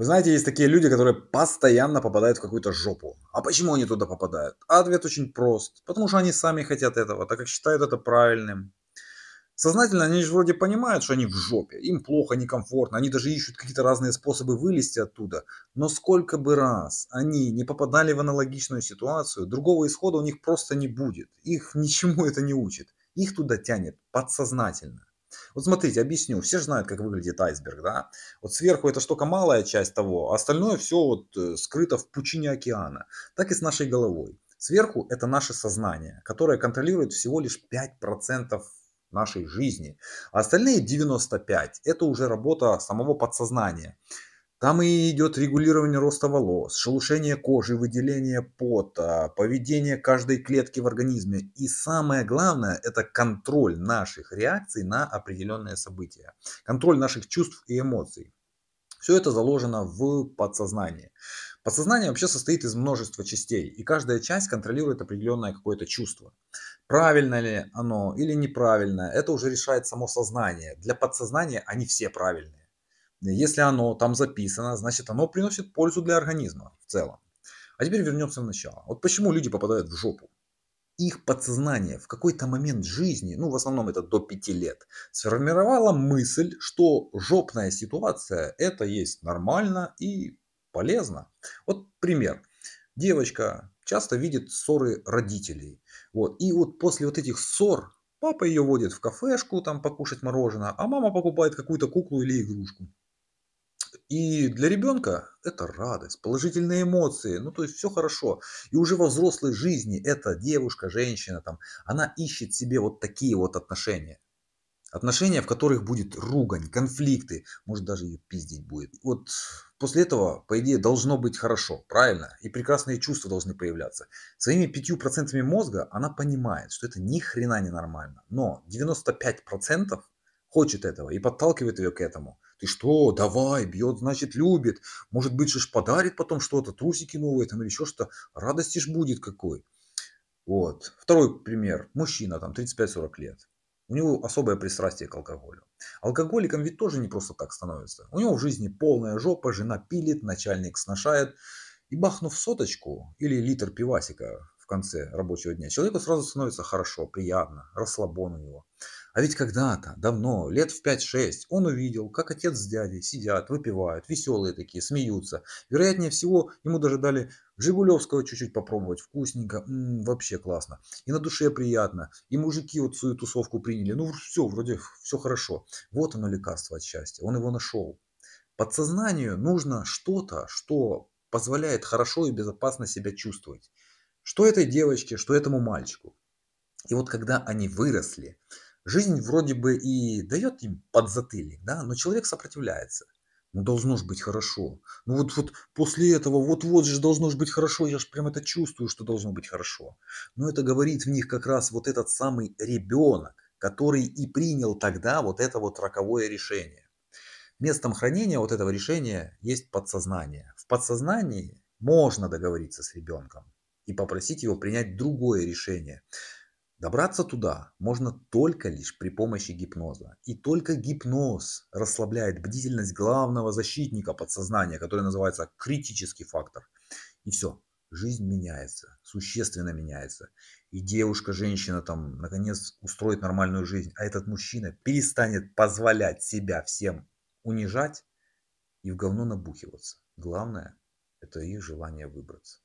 Вы знаете, есть такие люди, которые постоянно попадают в какую-то жопу. А почему они туда попадают? А ответ очень прост. Потому что они сами хотят этого, так как считают это правильным. Сознательно они же вроде понимают, что они в жопе, им плохо, некомфортно, они даже ищут какие-то разные способы вылезти оттуда. Но сколько бы раз они не попадали в аналогичную ситуацию, другого исхода у них просто не будет. Их ничему это не учит. Их туда тянет подсознательно. Вот смотрите, объясню. Все же знают, как выглядит айсберг, да? Вот сверху это только малая часть того, а остальное все вот э, скрыто в пучине океана. Так и с нашей головой. Сверху это наше сознание, которое контролирует всего лишь 5% нашей жизни. А остальные 95 это уже работа самого подсознания. Там и идет регулирование роста волос, шелушение кожи, выделение пота, поведение каждой клетки в организме. И самое главное, это контроль наших реакций на определенные события. Контроль наших чувств и эмоций. Все это заложено в подсознании. Подсознание вообще состоит из множества частей, и каждая часть контролирует определенное какое-то чувство. Правильно ли оно или неправильно, это уже решает само сознание. Для подсознания они все правильные. Если оно там записано, значит оно приносит пользу для организма в целом. А теперь вернемся в начало. Вот почему люди попадают в жопу. Их подсознание в какой-то момент жизни, ну в основном это до 5 лет, сформировало мысль, что жопная ситуация это есть нормально и полезно. Вот пример. Девочка часто видит ссоры родителей. Вот. И вот после вот этих ссор папа ее водит в кафешку там покушать мороженое, а мама покупает какую-то куклу или игрушку. И для ребенка это радость, положительные эмоции, ну то есть все хорошо. И уже во взрослой жизни эта девушка, женщина, там, она ищет себе вот такие вот отношения. Отношения, в которых будет ругань, конфликты, может даже ее пиздить будет. Вот после этого, по идее, должно быть хорошо, правильно? И прекрасные чувства должны появляться. Своими пятью процентами мозга она понимает, что это ни хрена не нормально. Но 95% хочет этого и подталкивает ее к этому. Ты что, давай, бьет, значит любит. Может быть, же подарит потом что-то, трусики новые там или еще что-то. Радости ж будет какой. Вот. Второй пример. Мужчина, там, 35-40 лет у него особое пристрастие к алкоголю. Алкоголиком ведь тоже не просто так становится. У него в жизни полная жопа, жена пилит, начальник сношает. И бахнув соточку или литр пивасика в конце рабочего дня, человеку сразу становится хорошо, приятно, расслабон у него. А ведь когда-то, давно, лет в 5-6, он увидел, как отец с дядей сидят, выпивают, веселые такие, смеются. Вероятнее всего, ему даже дали Жигулевского чуть-чуть попробовать, вкусненько, м-м, вообще классно. И на душе приятно, и мужики вот свою тусовку приняли. Ну все, вроде все хорошо. Вот оно лекарство от счастья, он его нашел. Подсознанию нужно что-то, что позволяет хорошо и безопасно себя чувствовать. Что этой девочке, что этому мальчику. И вот когда они выросли, жизнь вроде бы и дает им подзатыльник, да, но человек сопротивляется. Ну, должно же быть хорошо. Ну, вот, вот после этого, вот-вот же должно же быть хорошо. Я же прям это чувствую, что должно быть хорошо. Но это говорит в них как раз вот этот самый ребенок, который и принял тогда вот это вот роковое решение. Местом хранения вот этого решения есть подсознание. В подсознании можно договориться с ребенком и попросить его принять другое решение. Добраться туда можно только лишь при помощи гипноза. И только гипноз расслабляет бдительность главного защитника подсознания, который называется критический фактор. И все, жизнь меняется, существенно меняется. И девушка, женщина там наконец устроит нормальную жизнь, а этот мужчина перестанет позволять себя всем унижать и в говно набухиваться. Главное, это их желание выбраться.